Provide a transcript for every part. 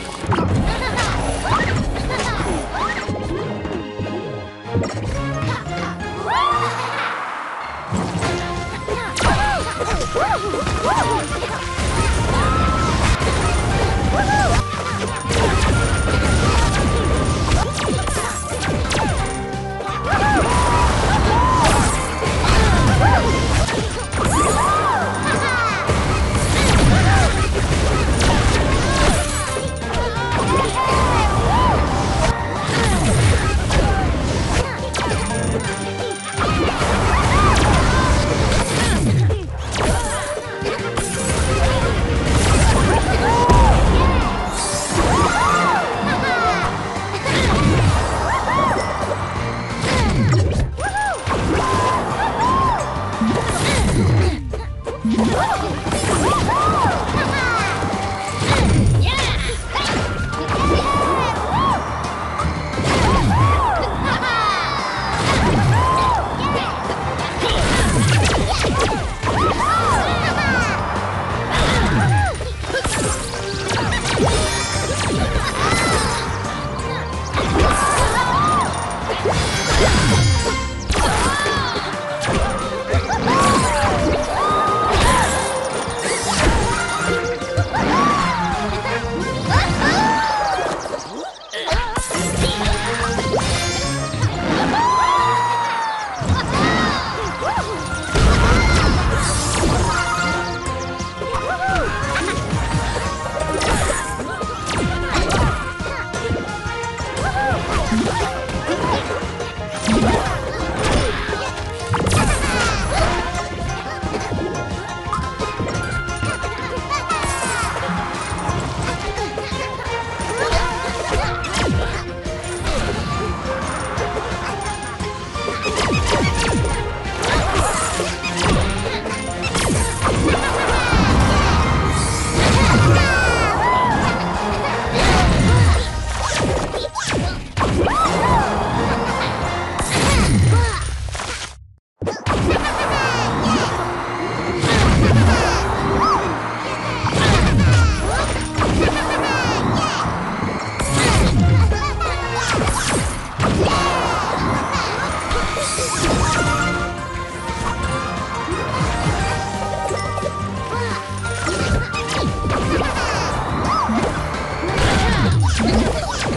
Oh! やった!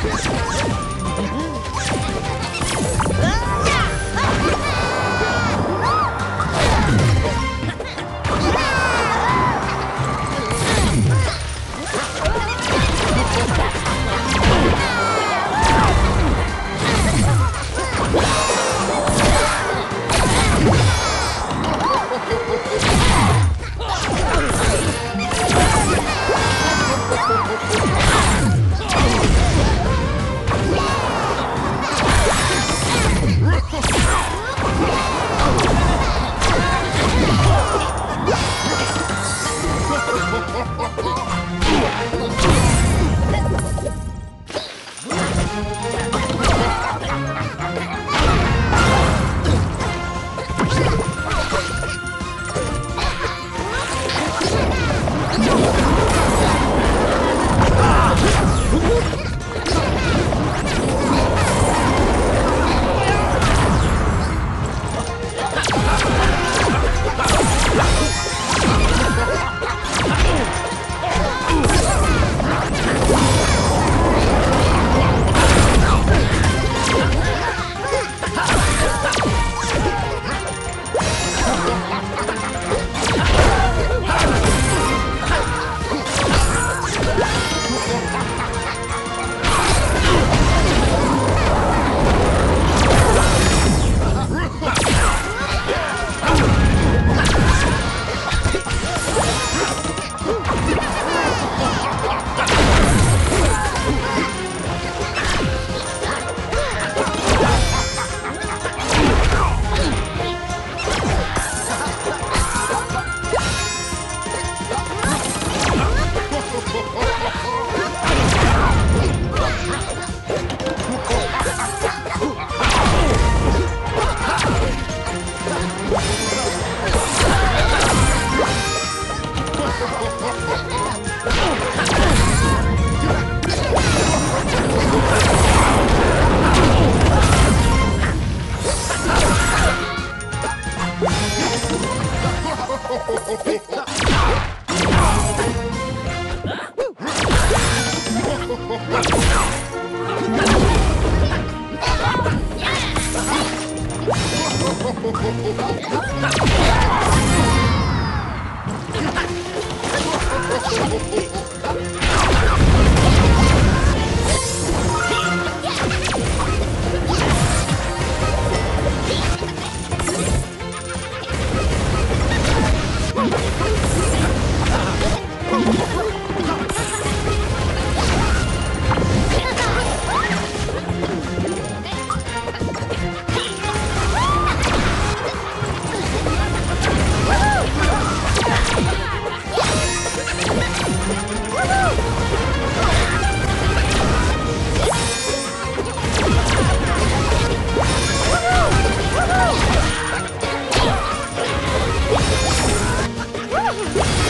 Let's go. Yeah! Oh, Woo!